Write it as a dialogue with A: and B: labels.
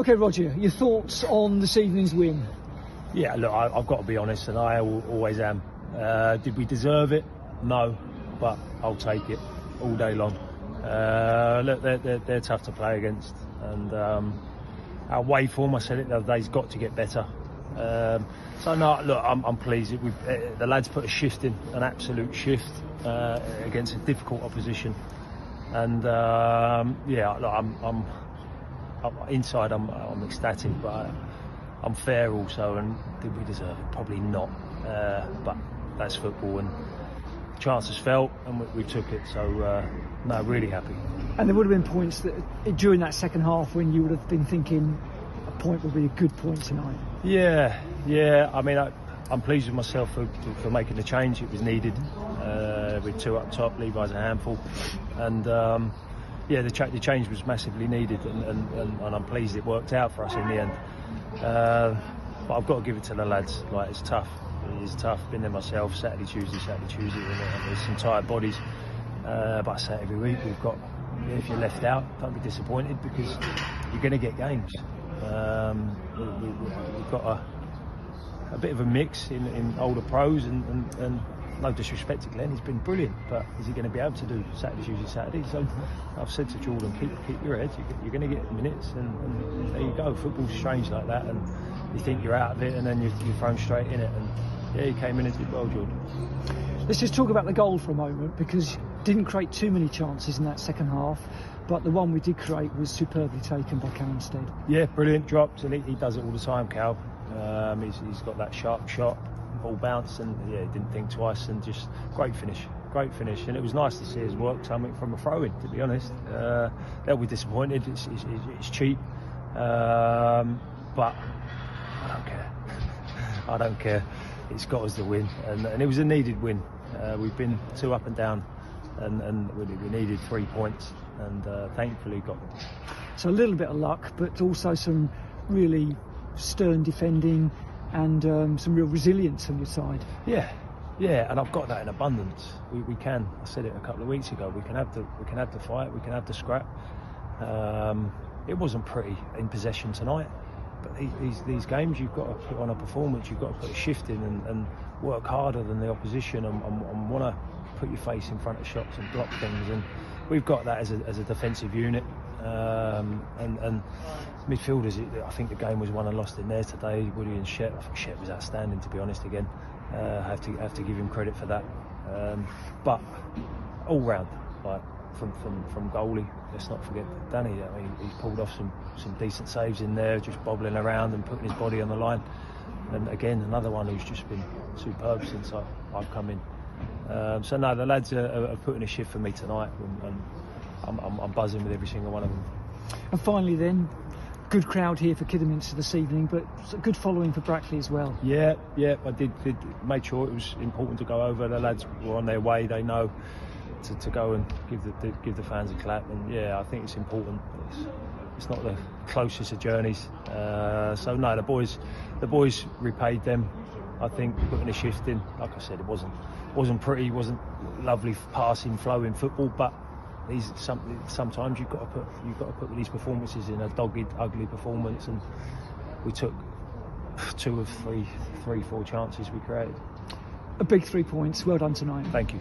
A: Okay, Roger, your thoughts on this evening's win?
B: Yeah, look, I, have got to be honest, and I always am. Uh, did we deserve it? No, but I'll take it all day long. Uh, look, they're, they're, they're, tough to play against, and um, our way form, I said it the other day, has got to get better. Um, so no, look, I'm, I'm pleased. Uh, the lads put a shift in, an absolute shift uh, against a difficult opposition, and um, yeah, look, I'm, I'm, I'm, inside. I'm, I'm ecstatic, but I'm fair also. And did we deserve it? Probably not. Uh, but that's football, and chances felt, and we, we took it. So uh, no, really happy.
A: And there would have been points that during that second half when you would have been thinking a point would be a good point tonight.
B: Yeah, yeah. I mean, I, am pleased with myself for, for making the change. It was needed. Uh, with two up top, Levi's a handful, and um, yeah, the, the, change was massively needed, and, and, and, and, I'm pleased it worked out for us in the end. Uh, but I've got to give it to the lads. Like it's tough. It is tough. Been there myself. Saturday, Tuesday, Saturday, Tuesday. There's some tired bodies. Uh, but I say every week we've got. If you're left out, don't be disappointed because you're going to get games. Um, we, have we, got a, a, bit of a mix in, in older pros and, and, no disrespect to Glenn, he's been brilliant, but is he going to be able to do Saturdays, usually Saturdays? So I've said to Jordan, keep keep your head, you're going to get minutes, and, and, there you go. Football's strange like that, and you think you're out of it, and then you're, you're thrown straight in it. And yeah, he came in and did well, Jordan.
A: Let's just talk about the goal for a moment because didn't create too many chances in that second half, but the one we did create was superbly taken by Callum Stead.
B: Yeah, brilliant drops, and he, he does it all the time, Cal. Um, he's, he's got that sharp shot, ball bounce, and yeah, didn't think twice, and just great finish. Great finish, and it was nice to see his work coming from a throw in. To be honest, uh, they'll be disappointed. It's, it's, it's cheap, um, but I don't care. I don't care. It's got us the win, and, and it was a needed win. Uh, we've been two up and down, and, and we, we needed three points, and uh, thankfully got them.
A: So a little bit of luck, but also some really stern defending and um, some real resilience on your side.
B: Yeah, yeah, and I've got that in abundance. We, we can. I said it a couple of weeks ago. We can have the we can have the fight. We can have the scrap. Um, it wasn't pretty in possession tonight but these these games you've got to put on a performance, you've got to put a shift in and, and work harder than the opposition and, and, and want to put your face in front of shots and block things. And we've got that as a, as a defensive unit. Um, and, and midfielders, I think the game was won and lost in there today. Woody and Shep, I think Shep was outstanding to be honest. Again, uh, have to have to give him credit for that. Um, but all round, like from, from, from goalie. Let's not forget Danny. I mean, he's pulled off some, some decent saves in there, just bobbling around and putting his body on the line. And again, another one who's just been superb since I, have come in. Um, so no, the lads are, are, putting a shift for me tonight, and, and I'm, I'm, I'm, buzzing with every single one of them.
A: And finally, then, good crowd here for Kidderminster this evening, but good following for Brackley as well.
B: Yeah, yeah, I did, did made sure it was important to go over. The lads were on their way; they know to, to go and give the, the, give the fans a clap. And yeah, I think it's important. It's, it's not the closest of journeys. Uh, so no, the boys, the boys repaid them. I think putting a shift in. Like I said, it wasn't wasn't pretty, wasn't lovely passing, flowing football, but these some, sometimes you've got to put you've got to put these performances in a dogged, ugly performance, and we took two of three, three, four chances we created.
A: A big three points. Well done tonight.
B: Thank you.